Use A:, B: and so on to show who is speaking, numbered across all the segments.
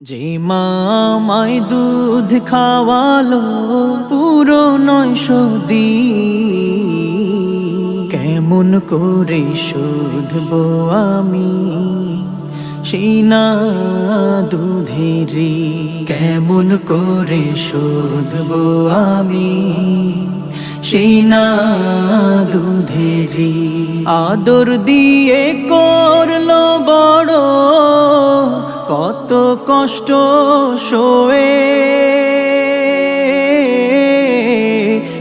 A: যে মা আমায় দুধ খাওয়ালো, পুরো নয়শোদি কেমন করে শোধবো আমি সেই না দুধেরি কেমন করে শোধবো আমি সেই না দুধেরি আদর দিয়ে করল বড় কত কষ্ট শোয়ে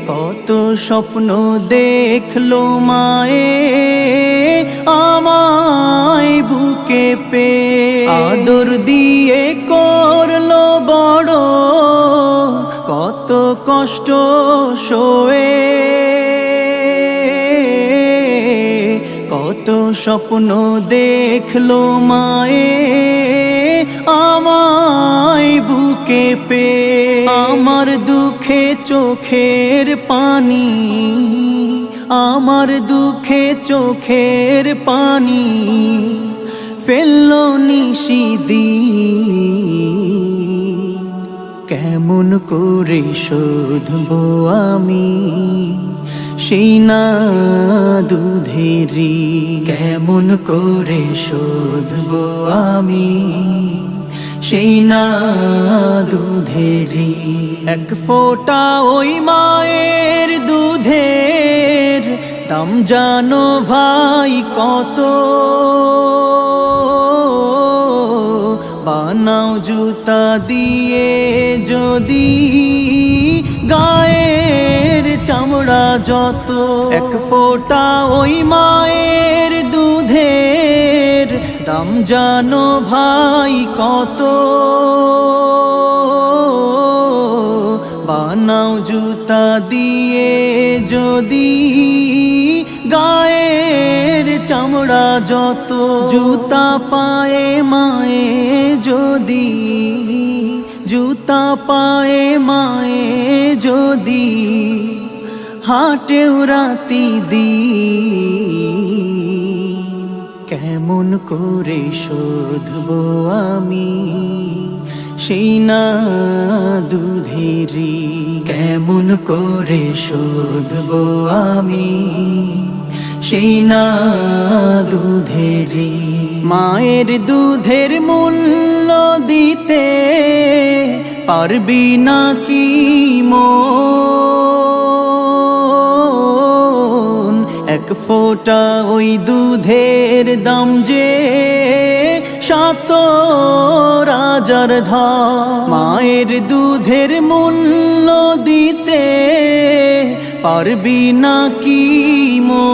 A: কত স্বপ্ন দেখল মায়ে আমায় বুকে পে আদর দিয়ে কত স্বপ্ন দেখল মায়ে, আমায় বুকে পে আমার দুঃখে চোখের পানি, আমার দুঃখে চোখের পানি ফেলল নিশিদি কেমন করে শোধবো আমি সেই না দুধেরি কেমন করে শোধব আমি? সেই না দুধেরি এক ফোটা ওই মায়ের দুধের দাম জানো ভাই কত? বানাও জুতা দিয়ে যদি গায়ের চামড়া যত। এক ফোঁটা ওই মায়ের দুধের দাম জানো ভাই কত। বানাও জুতা দিয়ে যদি চামড়া যত জুতা পায়ে মায়ে যদি, জুতা পায়ে মায়ে যদি হাটেও রাতি দি। কেমন করে শোধবো আমি সেই না দুধেরি? কেমন করে শোধবো আমি সেই না দুধেরি মায়ের দুধের মূল্য দিতে পারবি না কি এক ফোঁটা ওই দুধের দাম যে সাত রাজার ধা। মায়ের দুধের মূল্য দিতে পারবি না কি মন?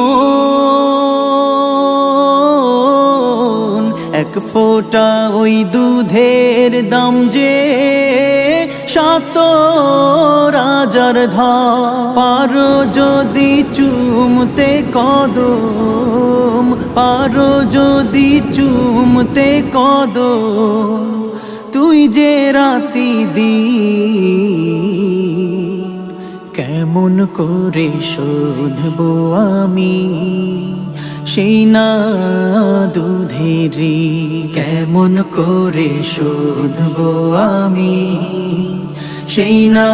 A: এক ফোঁটা ওই দুধের দাম যে সাত রাজার ধা পারো যদি চুমতে কদম, পারো যদি চুমতে কদম। তুই যে রাতি দি কেমন করে শোধবো আমি? সেই না দুধেরি কেমন করে শোধবো আমি? সেই না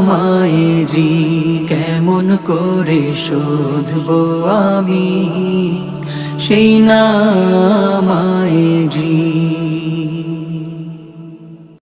A: মায়েরি কেমন করে শোধবো আমি? সেই না মায়েরি